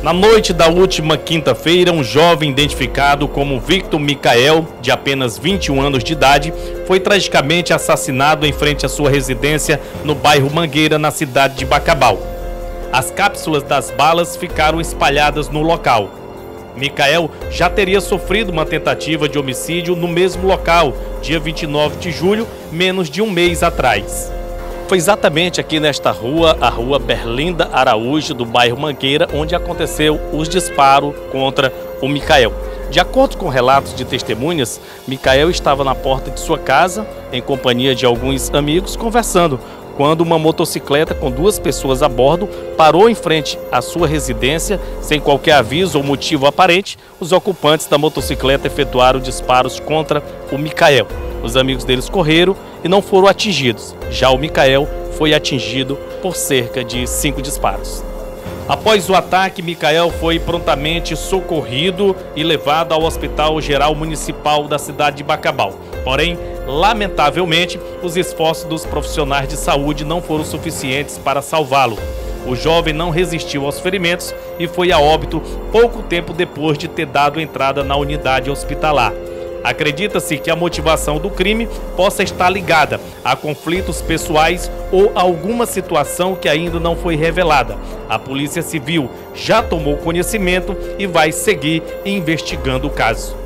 Na noite da última quinta-feira, um jovem identificado como Victor Micael, de apenas 21 anos de idade, foi tragicamente assassinado em frente à sua residência no bairro Mangueira, na cidade de Bacabal. As cápsulas das balas ficaram espalhadas no local. Micael já teria sofrido uma tentativa de homicídio no mesmo local, dia 29 de julho, menos de um mês atrás. Foi exatamente aqui nesta rua, a rua Berlinda Araújo, do bairro Mangueira, onde aconteceu os disparos contra o Micael. De acordo com relatos de testemunhas, Micael estava na porta de sua casa, em companhia de alguns amigos, conversando, quando uma motocicleta com duas pessoas a bordo parou em frente à sua residência, sem qualquer aviso ou motivo aparente, os ocupantes da motocicleta efetuaram disparos contra o Micael. Os amigos deles correram e não foram atingidos. Já o Mikael foi atingido por cerca de cinco disparos. Após o ataque, Mikael foi prontamente socorrido e levado ao Hospital Geral Municipal da cidade de Bacabal. Porém, lamentavelmente, os esforços dos profissionais de saúde não foram suficientes para salvá-lo. O jovem não resistiu aos ferimentos e foi a óbito pouco tempo depois de ter dado entrada na unidade hospitalar. Acredita-se que a motivação do crime possa estar ligada a conflitos pessoais ou alguma situação que ainda não foi revelada. A Polícia Civil já tomou conhecimento e vai seguir investigando o caso.